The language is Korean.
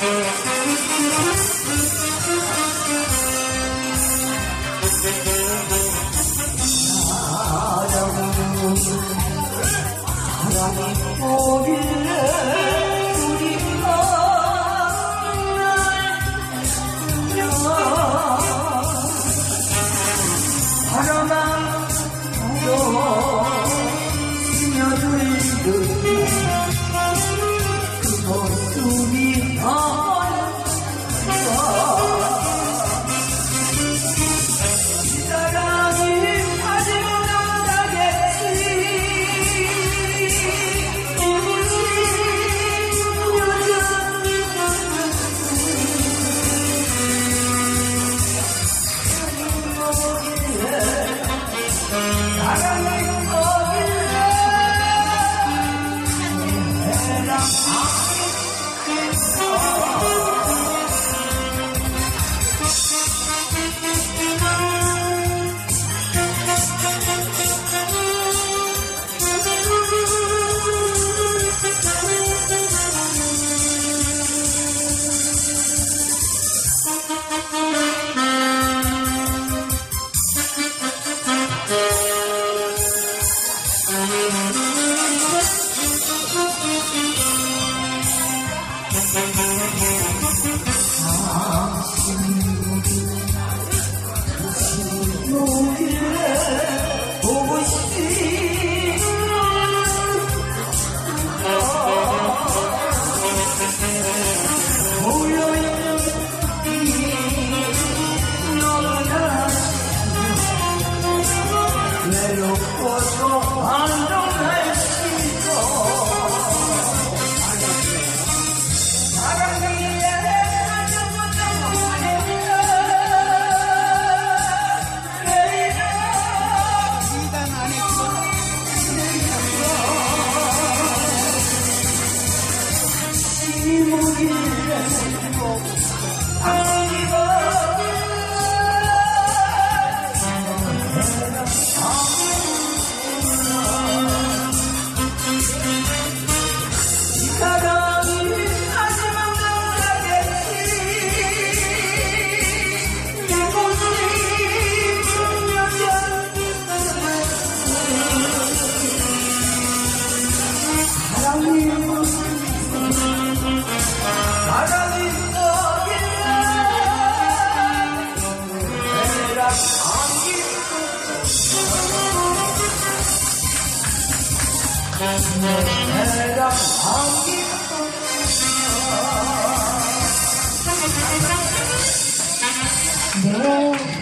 나, 사랑 사랑이 보리 사랑 내가 마음이 떨려 내